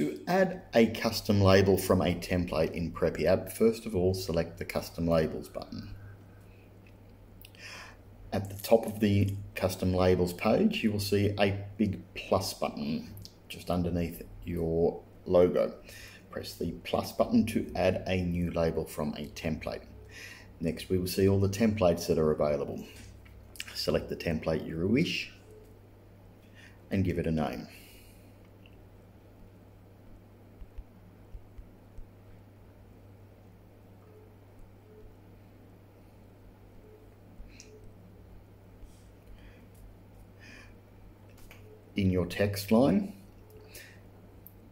To add a custom label from a template in Preppy app, first of all select the Custom Labels button. At the top of the Custom Labels page, you will see a big plus button just underneath your logo. Press the plus button to add a new label from a template. Next, we will see all the templates that are available. Select the template you wish and give it a name. In your text line,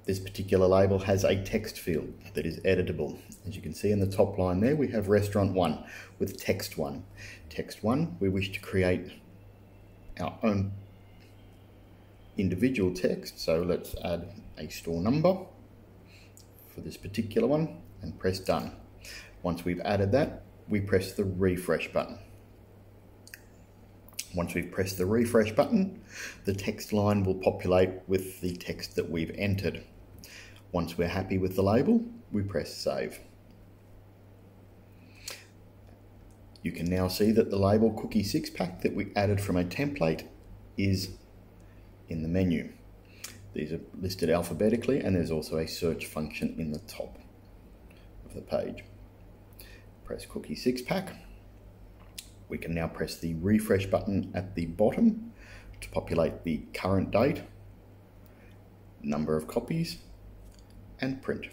this particular label has a text field that is editable. As you can see in the top line there, we have restaurant one with text one. Text one, we wish to create our own individual text. So let's add a store number for this particular one and press done. Once we've added that, we press the refresh button. Once we've pressed the refresh button, the text line will populate with the text that we've entered. Once we're happy with the label, we press save. You can now see that the label cookie six pack that we added from a template is in the menu. These are listed alphabetically and there's also a search function in the top of the page. Press cookie six pack we can now press the refresh button at the bottom to populate the current date, number of copies, and print.